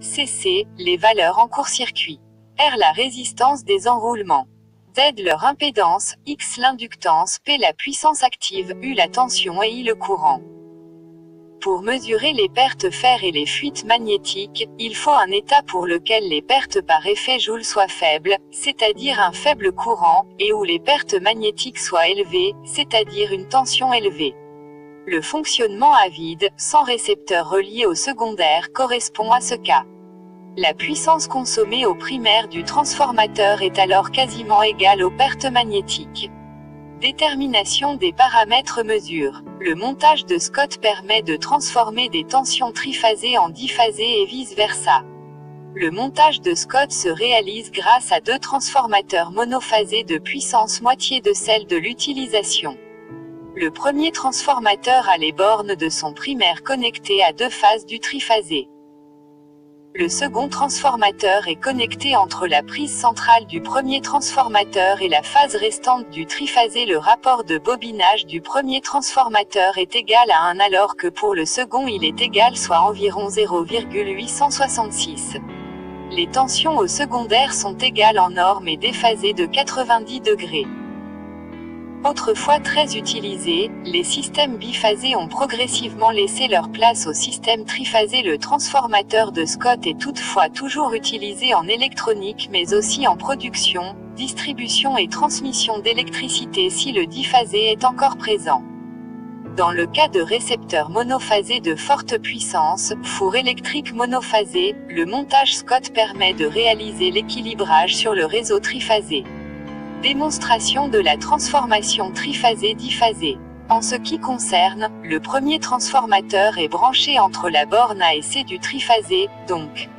CC, les valeurs en court-circuit. R la résistance des enroulements. Z leur impédance, X l'inductance, P la puissance active, U la tension et I le courant. Pour mesurer les pertes fer et les fuites magnétiques, il faut un état pour lequel les pertes par effet Joule soient faibles, c'est-à-dire un faible courant, et où les pertes magnétiques soient élevées, c'est-à-dire une tension élevée. Le fonctionnement à vide, sans récepteur relié au secondaire, correspond à ce cas. La puissance consommée au primaire du transformateur est alors quasiment égale aux pertes magnétiques. Détermination des paramètres mesure. Le montage de Scott permet de transformer des tensions triphasées en diphasées et vice-versa. Le montage de Scott se réalise grâce à deux transformateurs monophasés de puissance moitié de celle de l'utilisation. Le premier transformateur a les bornes de son primaire connectées à deux phases du triphasé. Le second transformateur est connecté entre la prise centrale du premier transformateur et la phase restante du triphasé. Le rapport de bobinage du premier transformateur est égal à 1 alors que pour le second il est égal soit environ 0,866. Les tensions au secondaire sont égales en norme et déphasées de 90 degrés. Autrefois très utilisés, les systèmes biphasés ont progressivement laissé leur place au système triphasé. Le transformateur de Scott est toutefois toujours utilisé en électronique mais aussi en production, distribution et transmission d'électricité si le diphasé est encore présent. Dans le cas de récepteurs monophasés de forte puissance, four électrique monophasé, le montage Scott permet de réaliser l'équilibrage sur le réseau triphasé. Démonstration de la transformation triphasée-diphasée. En ce qui concerne, le premier transformateur est branché entre la borne A et C du triphasé, donc.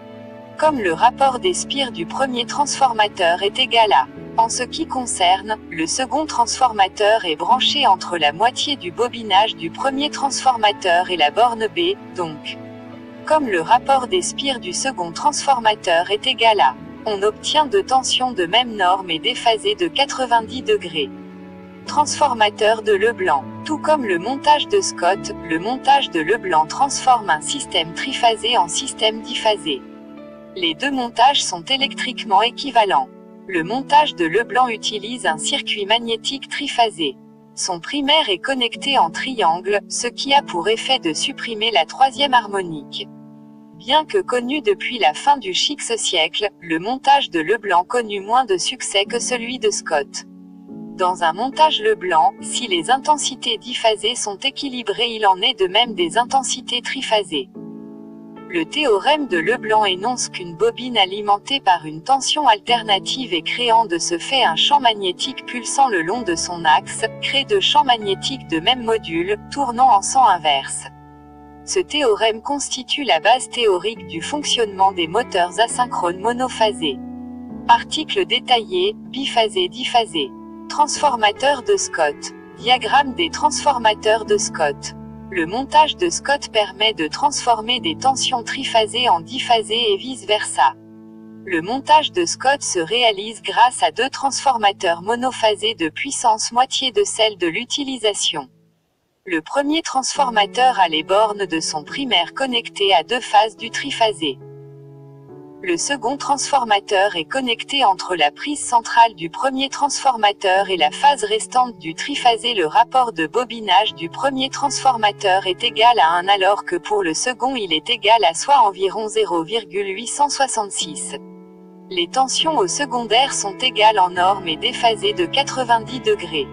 Comme le rapport des spires du premier transformateur est égal à. En ce qui concerne, le second transformateur est branché entre la moitié du bobinage du premier transformateur et la borne B, donc. Comme le rapport des spires du second transformateur est égal à on obtient de tensions de même norme et déphasées de 90 degrés. Transformateur de Leblanc. Tout comme le montage de Scott, le montage de Leblanc transforme un système triphasé en système diphasé. Les deux montages sont électriquement équivalents. Le montage de Leblanc utilise un circuit magnétique triphasé. Son primaire est connecté en triangle, ce qui a pour effet de supprimer la troisième harmonique. Bien que connu depuis la fin du X siècle, le montage de Leblanc connut moins de succès que celui de Scott. Dans un montage Leblanc, si les intensités diphasées sont équilibrées il en est de même des intensités triphasées. Le théorème de Leblanc énonce qu'une bobine alimentée par une tension alternative et créant de ce fait un champ magnétique pulsant le long de son axe, crée deux champs magnétiques de même module, tournant en sens inverse. Ce théorème constitue la base théorique du fonctionnement des moteurs asynchrones monophasés. Article détaillé, biphasé-diphasé. Transformateur de Scott. Diagramme des transformateurs de Scott. Le montage de Scott permet de transformer des tensions triphasées en diphasées et vice-versa. Le montage de Scott se réalise grâce à deux transformateurs monophasés de puissance moitié de celle de l'utilisation. Le premier transformateur a les bornes de son primaire connectées à deux phases du triphasé. Le second transformateur est connecté entre la prise centrale du premier transformateur et la phase restante du triphasé. Le rapport de bobinage du premier transformateur est égal à 1 alors que pour le second il est égal à soit environ 0,866. Les tensions au secondaire sont égales en norme et déphasées de 90 degrés.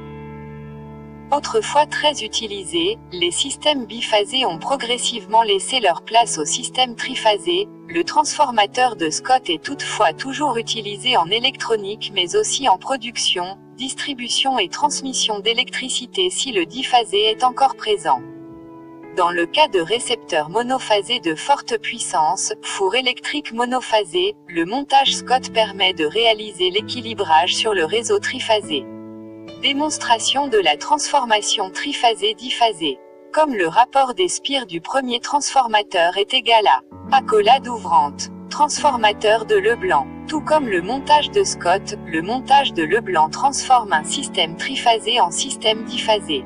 Autrefois très utilisés, les systèmes biphasés ont progressivement laissé leur place au système triphasé. Le transformateur de Scott est toutefois toujours utilisé en électronique mais aussi en production, distribution et transmission d'électricité si le diphasé est encore présent. Dans le cas de récepteurs monophasés de forte puissance, four électrique monophasé, le montage Scott permet de réaliser l'équilibrage sur le réseau triphasé. Démonstration de la transformation triphasée-diphasée. Comme le rapport des spires du premier transformateur est égal à accolade ouvrante, transformateur de Leblanc. Tout comme le montage de Scott, le montage de Leblanc transforme un système triphasé en système diphasé.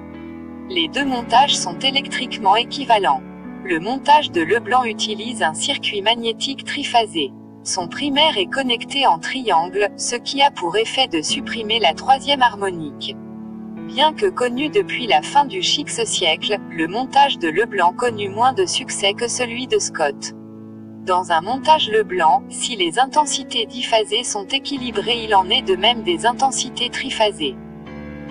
Les deux montages sont électriquement équivalents. Le montage de Leblanc utilise un circuit magnétique triphasé. Son primaire est connecté en triangle, ce qui a pour effet de supprimer la troisième harmonique. Bien que connu depuis la fin du X siècle, le montage de Leblanc connut moins de succès que celui de Scott. Dans un montage Leblanc, si les intensités diphasées sont équilibrées il en est de même des intensités triphasées.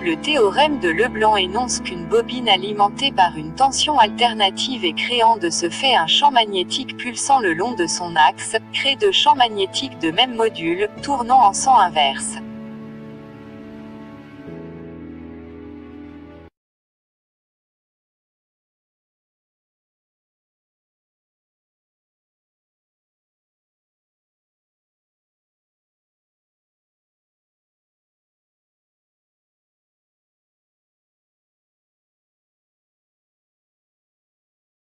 Le théorème de Leblanc énonce qu'une bobine alimentée par une tension alternative et créant de ce fait un champ magnétique pulsant le long de son axe, crée deux champs magnétiques de même module, tournant en sens inverse.